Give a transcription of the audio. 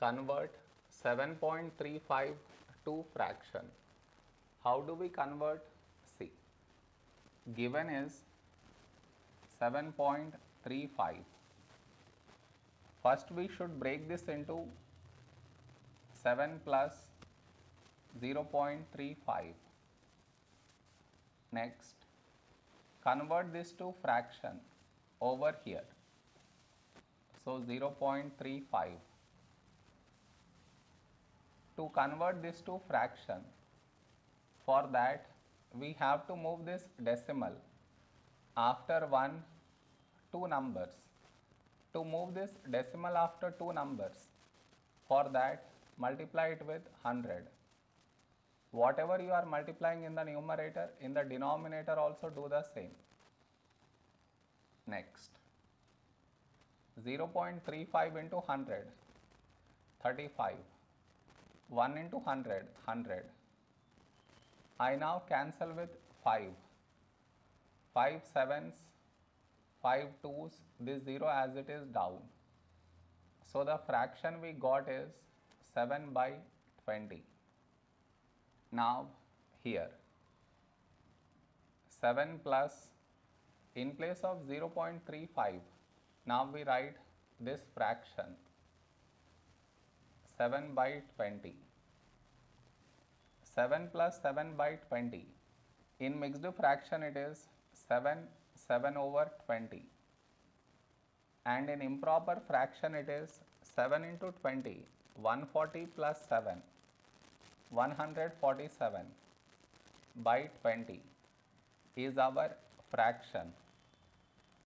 convert 7.35 to fraction. How do we convert? See, given is 7.35. First we should break this into 7 plus 0.35. Next, convert this to fraction over here. So 0.35. To convert this to fraction, for that we have to move this decimal after one two numbers. To move this decimal after two numbers, for that multiply it with 100. Whatever you are multiplying in the numerator, in the denominator also do the same. Next, 0.35 into 100, 35. 1 into 100, 100. I now cancel with 5. 5 sevens, 5 twos, this 0 as it is down. So the fraction we got is 7 by 20. Now here 7 plus in place of 0.35 now we write this fraction 7 by 20. 7 plus 7 by 20. In mixed fraction it is 7 7 over 20 and in improper fraction it is 7 into 20 140 plus 7 147 by 20 is our fraction